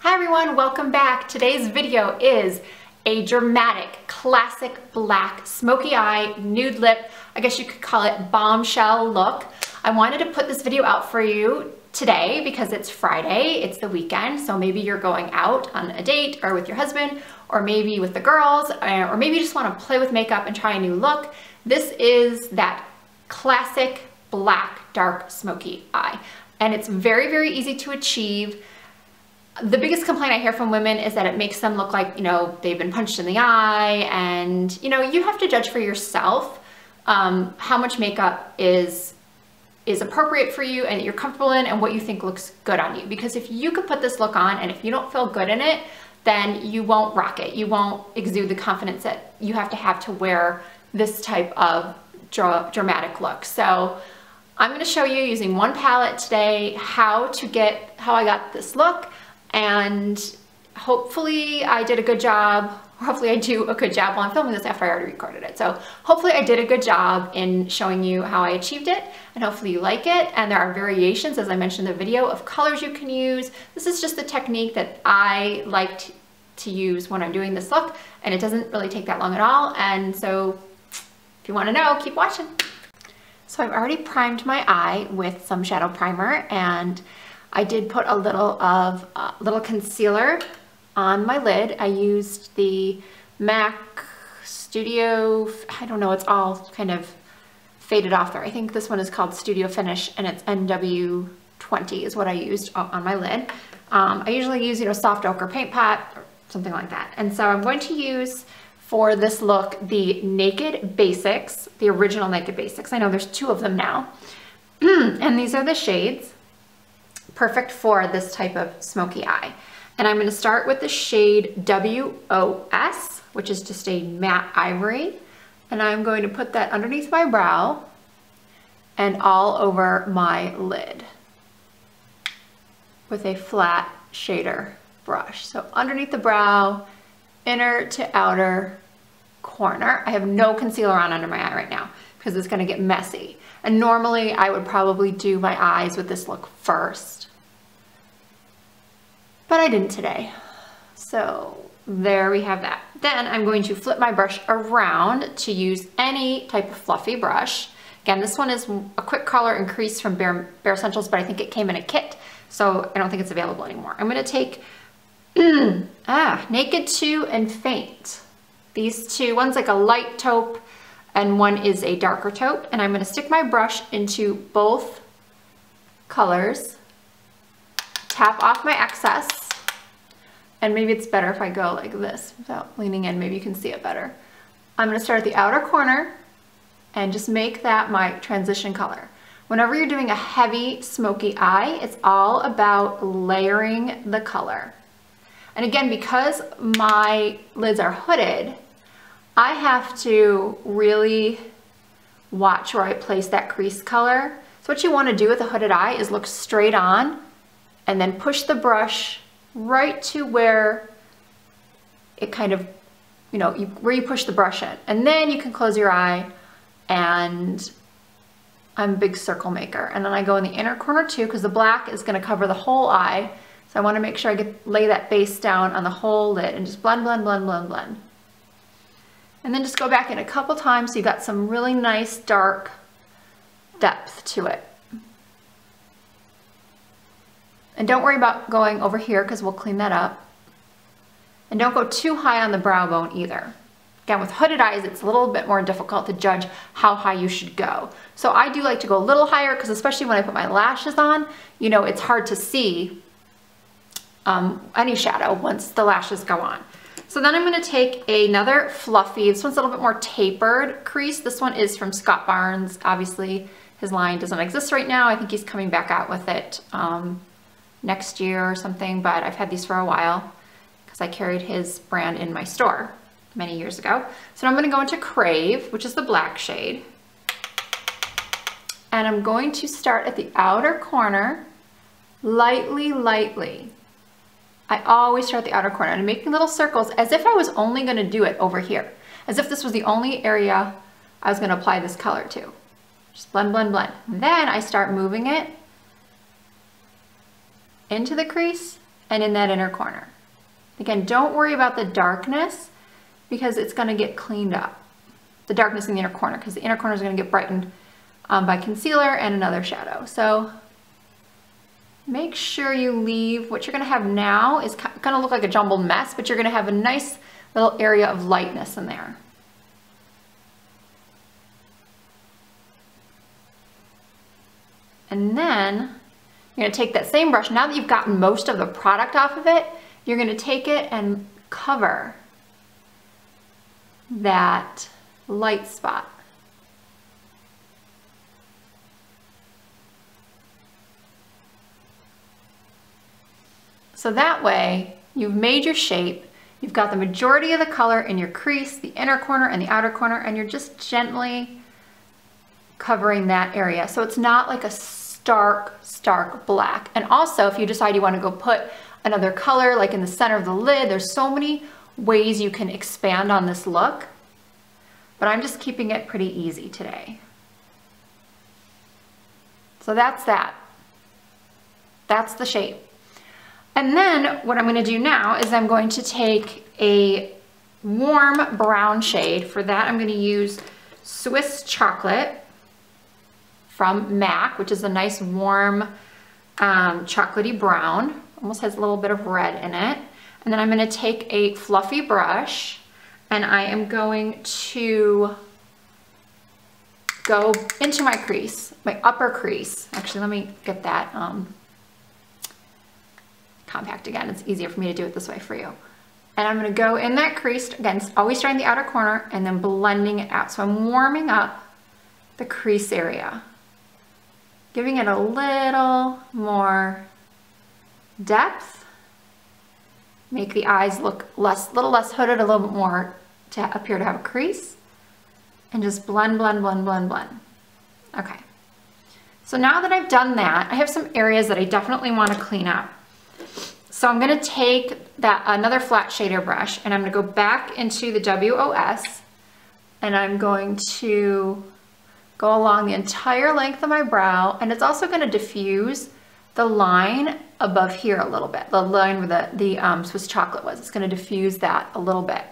Hi everyone, welcome back. Today's video is a dramatic, classic black smoky eye, nude lip, I guess you could call it bombshell look. I wanted to put this video out for you today because it's Friday, it's the weekend, so maybe you're going out on a date or with your husband, or maybe with the girls, uh, or maybe you just wanna play with makeup and try a new look. This is that classic black, dark, smoky eye. And it's very, very easy to achieve. The biggest complaint I hear from women is that it makes them look like, you know, they've been punched in the eye and, you know, you have to judge for yourself um, how much makeup is is appropriate for you and that you're comfortable in and what you think looks good on you. Because if you could put this look on and if you don't feel good in it, then you won't rock it. You won't exude the confidence that you have to have to wear this type of dra dramatic look. So I'm gonna show you using one palette today how to get, how I got this look and hopefully I did a good job hopefully I do a good job while I'm filming this after I already recorded it. So hopefully I did a good job in showing you how I achieved it and hopefully you like it. And there are variations, as I mentioned in the video, of colors you can use. This is just the technique that I liked to use when I'm doing this look and it doesn't really take that long at all. And so if you wanna know, keep watching. So I've already primed my eye with some shadow primer and I did put a little of uh, little concealer on my lid. I used the MAC Studio, I don't know, it's all kind of faded off there. I think this one is called Studio Finish and it's NW20 is what I used on my lid. Um, I usually use, you know, soft ochre paint pot or something like that. And so I'm going to use for this look the Naked Basics, the original Naked Basics. I know there's two of them now. and these are the shades, perfect for this type of smoky eye. And I'm gonna start with the shade WOS, which is just a matte ivory. And I'm going to put that underneath my brow and all over my lid with a flat shader brush. So underneath the brow, inner to outer corner. I have no concealer on under my eye right now because it's gonna get messy. And normally I would probably do my eyes with this look first but I didn't today. So there we have that. Then I'm going to flip my brush around to use any type of fluffy brush. Again, this one is a quick color increase from Bare, Bare Escentuals, but I think it came in a kit, so I don't think it's available anymore. I'm gonna take ah, Naked 2 and Faint. These two, one's like a light taupe and one is a darker taupe. And I'm gonna stick my brush into both colors, tap off my excess, and maybe it's better if I go like this without leaning in. Maybe you can see it better. I'm gonna start at the outer corner and just make that my transition color. Whenever you're doing a heavy smoky eye, it's all about layering the color. And again, because my lids are hooded, I have to really watch where I place that crease color. So what you wanna do with a hooded eye is look straight on and then push the brush right to where it kind of, you know, you, where you push the brush in. And then you can close your eye and I'm a big circle maker. And then I go in the inner corner too because the black is gonna cover the whole eye. So I wanna make sure I get lay that base down on the whole lid and just blend, blend, blend, blend, blend. And then just go back in a couple times so you've got some really nice dark depth to it. And don't worry about going over here because we'll clean that up. And don't go too high on the brow bone either. Again, with hooded eyes, it's a little bit more difficult to judge how high you should go. So I do like to go a little higher because especially when I put my lashes on, you know, it's hard to see um, any shadow once the lashes go on. So then I'm gonna take another fluffy, this one's a little bit more tapered crease. This one is from Scott Barnes. Obviously, his line doesn't exist right now. I think he's coming back out with it um, next year or something, but I've had these for a while because I carried his brand in my store many years ago. So I'm gonna go into Crave, which is the black shade. And I'm going to start at the outer corner, lightly, lightly. I always start at the outer corner and I'm making little circles as if I was only gonna do it over here, as if this was the only area I was gonna apply this color to. Just blend, blend, blend. Then I start moving it into the crease and in that inner corner. Again, don't worry about the darkness because it's gonna get cleaned up. The darkness in the inner corner because the inner corner is gonna get brightened um, by concealer and another shadow. So make sure you leave, what you're gonna have now is gonna look like a jumbled mess, but you're gonna have a nice little area of lightness in there. And then you're gonna take that same brush, now that you've gotten most of the product off of it, you're gonna take it and cover that light spot. So that way, you've made your shape, you've got the majority of the color in your crease, the inner corner and the outer corner, and you're just gently covering that area. So it's not like a stark, stark black. And also, if you decide you want to go put another color, like in the center of the lid, there's so many ways you can expand on this look, but I'm just keeping it pretty easy today. So that's that. That's the shape. And then what I'm gonna do now is I'm going to take a warm brown shade. For that, I'm gonna use Swiss Chocolate from MAC, which is a nice warm um, chocolatey brown. Almost has a little bit of red in it. And then I'm gonna take a fluffy brush and I am going to go into my crease, my upper crease. Actually, let me get that um, compact again. It's easier for me to do it this way for you. And I'm gonna go in that crease, again, always starting the outer corner and then blending it out. So I'm warming up the crease area giving it a little more depth. Make the eyes look less, a little less hooded, a little bit more to appear to have a crease. And just blend, blend, blend, blend, blend. Okay. So now that I've done that, I have some areas that I definitely want to clean up. So I'm going to take that another flat shader brush and I'm going to go back into the WOS and I'm going to go along the entire length of my brow, and it's also gonna diffuse the line above here a little bit, the line where the, the um, Swiss chocolate was. It's gonna diffuse that a little bit.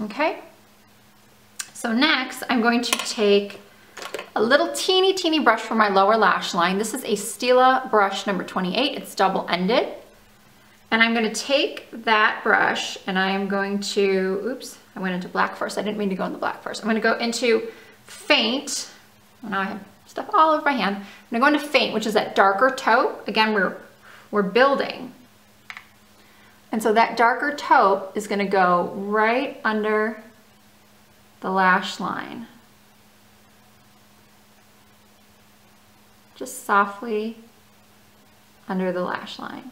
Okay? So next, I'm going to take a little teeny, teeny brush for my lower lash line. This is a Stila brush number 28. It's double-ended. And I'm gonna take that brush and I am going to, oops, I went into black first. I didn't mean to go in the black first. I'm gonna go into faint. Oh, now I have stuff all over my hand. I'm gonna go into faint, which is that darker taupe. Again, we're, we're building. And so that darker taupe is gonna go right under the lash line. Just softly under the lash line.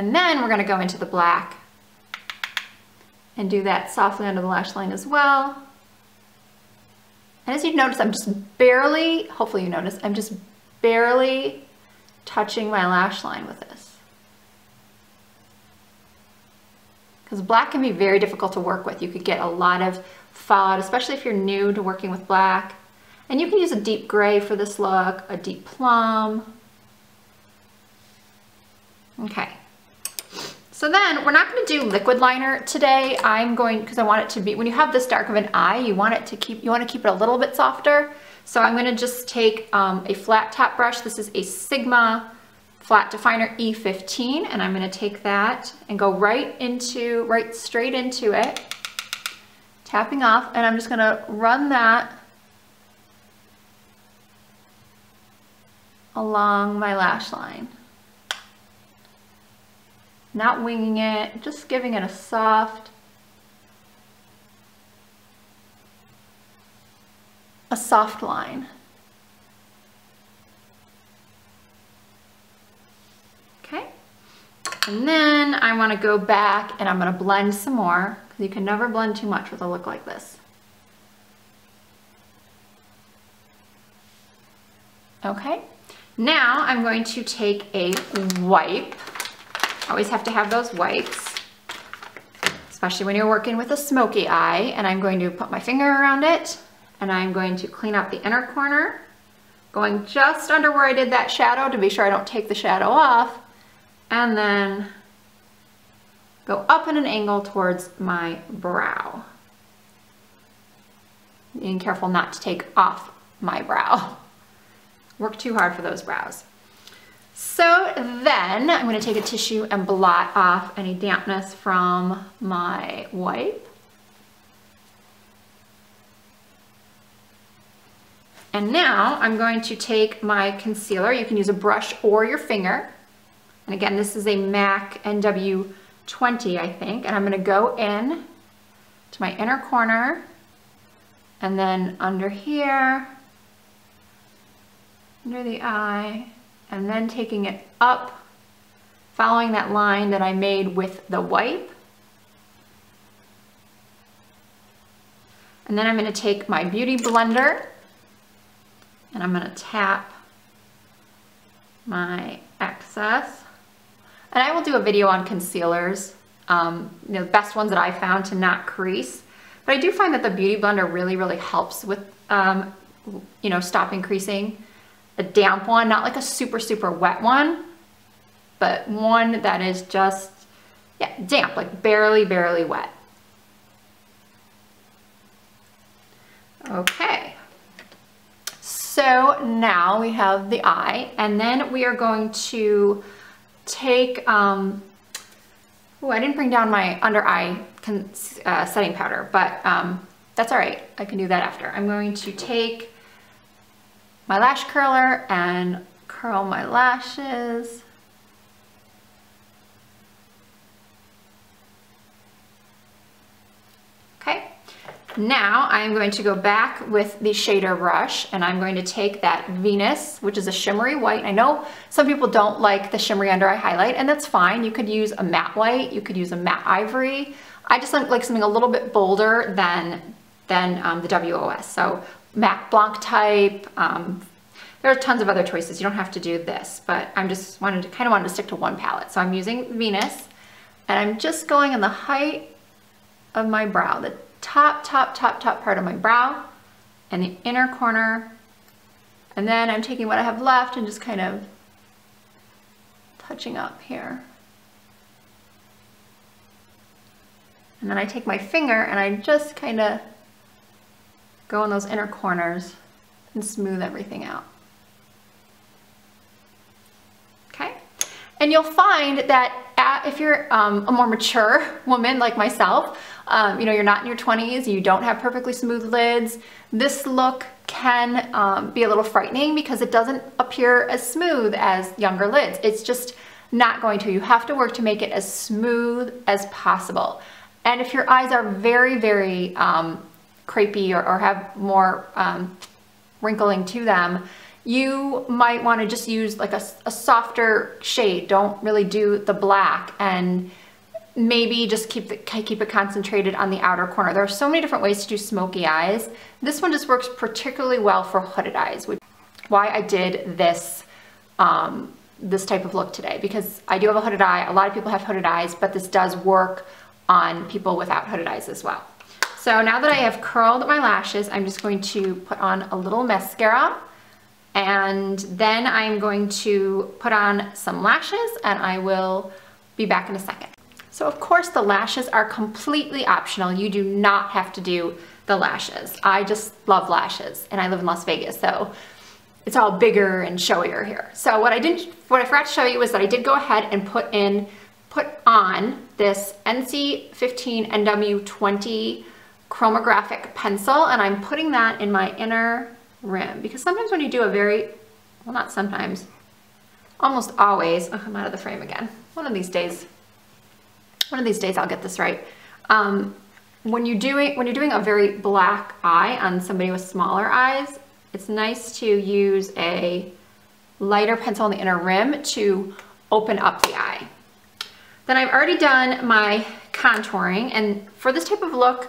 And then we're gonna go into the black and do that softly under the lash line as well. And as you notice, I'm just barely, hopefully you notice, I'm just barely touching my lash line with this. Because black can be very difficult to work with. You could get a lot of fallout, especially if you're new to working with black. And you can use a deep gray for this look, a deep plum. Okay. So then we're not gonna do liquid liner today. I'm going, because I want it to be, when you have this dark of an eye, you want it to keep, you wanna keep it a little bit softer. So I'm gonna just take um, a flat top brush. This is a Sigma flat definer E15 and I'm gonna take that and go right into, right straight into it, tapping off and I'm just gonna run that along my lash line. Not winging it, just giving it a soft, a soft line. Okay, and then I wanna go back and I'm gonna blend some more because you can never blend too much with a look like this. Okay, now I'm going to take a wipe Always have to have those wipes. especially when you're working with a smoky eye. And I'm going to put my finger around it and I'm going to clean up the inner corner, going just under where I did that shadow to be sure I don't take the shadow off, and then go up in an angle towards my brow. Being careful not to take off my brow. Work too hard for those brows. So then I'm gonna take a tissue and blot off any dampness from my wipe. And now I'm going to take my concealer. You can use a brush or your finger. And again, this is a MAC NW20, I think. And I'm gonna go in to my inner corner and then under here, under the eye, and then taking it up, following that line that I made with the wipe. And then I'm gonna take my Beauty Blender and I'm gonna tap my excess. And I will do a video on concealers, um, you know, the best ones that I found to not crease. But I do find that the Beauty Blender really, really helps with, um, you know, stopping creasing. A damp one, not like a super, super wet one, but one that is just, yeah, damp, like barely, barely wet. Okay. So now we have the eye, and then we are going to take, um, oh, I didn't bring down my under eye uh, setting powder, but um, that's all right. I can do that after. I'm going to take my lash curler and curl my lashes. Okay, now I'm going to go back with the shader brush and I'm going to take that Venus, which is a shimmery white. I know some people don't like the shimmery under eye highlight and that's fine. You could use a matte white, you could use a matte ivory. I just like something a little bit bolder than, than um, the WOS. So Mac Blanc type, um, there are tons of other choices. You don't have to do this, but I'm just wanted to kind of wanted to stick to one palette. So I'm using Venus and I'm just going in the height of my brow, the top, top, top, top part of my brow and the inner corner. And then I'm taking what I have left and just kind of touching up here. And then I take my finger and I just kind of go in those inner corners and smooth everything out. Okay? And you'll find that at, if you're um, a more mature woman like myself, um, you know, you're not in your 20s, you don't have perfectly smooth lids, this look can um, be a little frightening because it doesn't appear as smooth as younger lids. It's just not going to. You have to work to make it as smooth as possible. And if your eyes are very, very um, crepey or, or, have more um, wrinkling to them, you might want to just use like a, a, softer shade. Don't really do the black and maybe just keep, the, keep it concentrated on the outer corner. There are so many different ways to do smoky eyes. This one just works particularly well for hooded eyes, which why I did this um, this type of look today because I do have a hooded eye. A lot of people have hooded eyes, but this does work on people without hooded eyes as well. So now that I have curled my lashes, I'm just going to put on a little mascara and then I'm going to put on some lashes and I will be back in a second. So of course the lashes are completely optional. You do not have to do the lashes. I just love lashes and I live in Las Vegas, so it's all bigger and showier here. So what I didn't, what I forgot to show you was that I did go ahead and put in put on this NC15 NW20 chromagraphic pencil and I'm putting that in my inner rim because sometimes when you do a very, well not sometimes, almost always, oh, I'm out of the frame again. One of these days, one of these days I'll get this right. Um, when you're doing when you're doing a very black eye on somebody with smaller eyes, it's nice to use a lighter pencil on the inner rim to open up the eye. Then I've already done my contouring and for this type of look,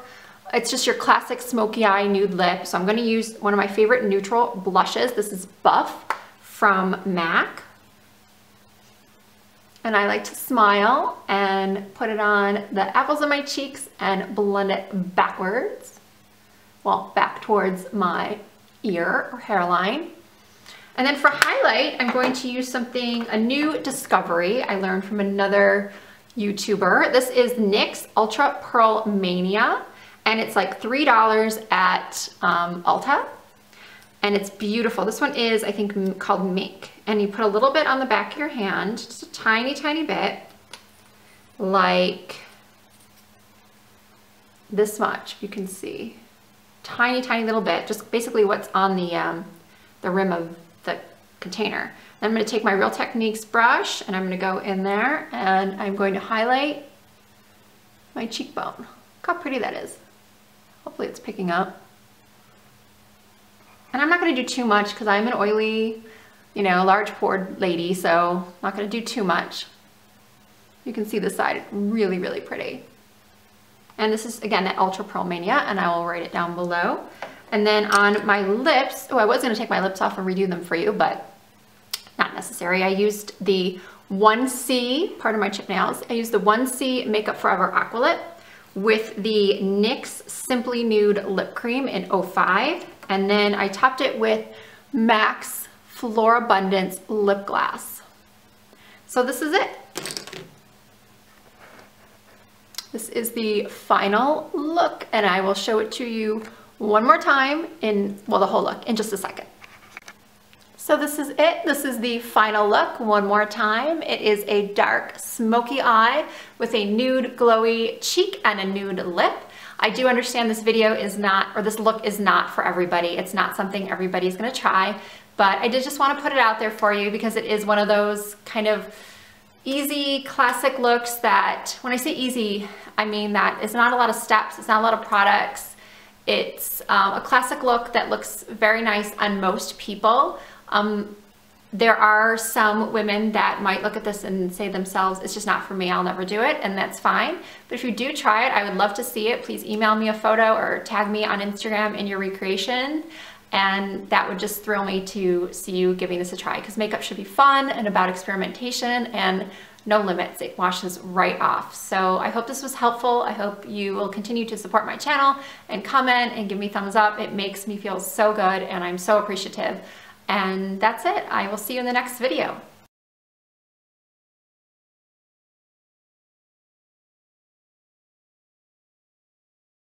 it's just your classic smoky eye nude lip. So I'm gonna use one of my favorite neutral blushes. This is Buff from MAC. and I like to smile and put it on the apples of my cheeks and blend it backwards. Well, back towards my ear or hairline. And then for highlight, I'm going to use something, a new discovery I learned from another YouTuber. This is NYX Ultra Pearl Mania, and it's like $3 at um, Ulta. And it's beautiful. This one is, I think, called Mink. And you put a little bit on the back of your hand, just a tiny, tiny bit, like this much, you can see. Tiny, tiny little bit, just basically what's on the, um, the rim of the container. Then I'm gonna take my Real Techniques brush and I'm gonna go in there and I'm going to highlight my cheekbone. Look how pretty that is. Hopefully it's picking up. And I'm not gonna do too much because I'm an oily, you know, large pored lady, so I'm not gonna do too much. You can see the side, really, really pretty. And this is, again, that Ultra Pearl Mania, and I will write it down below. And then on my lips, oh, I was gonna take my lips off and redo them for you, but not necessary. I used the 1C, part of my chip nails, I used the 1C Makeup Forever Aqua Lip with the NYX Simply Nude Lip Cream in 05. And then I topped it with MAC's Florabundance Lip Glass. So this is it. This is the final look and I will show it to you one more time in, well, the whole look in just a second. So this is it. This is the final look one more time. It is a dark smoky eye with a nude glowy cheek and a nude lip. I do understand this video is not, or this look is not for everybody. It's not something everybody's gonna try, but I did just wanna put it out there for you because it is one of those kind of easy classic looks that, when I say easy, I mean that it's not a lot of steps, it's not a lot of products. It's um, a classic look that looks very nice on most people. Um, there are some women that might look at this and say themselves, it's just not for me, I'll never do it, and that's fine. But if you do try it, I would love to see it. Please email me a photo or tag me on Instagram in your recreation. And that would just thrill me to see you giving this a try because makeup should be fun and about experimentation and no limits. It washes right off. So I hope this was helpful. I hope you will continue to support my channel and comment and give me thumbs up. It makes me feel so good and I'm so appreciative. And that's it. I will see you in the next video.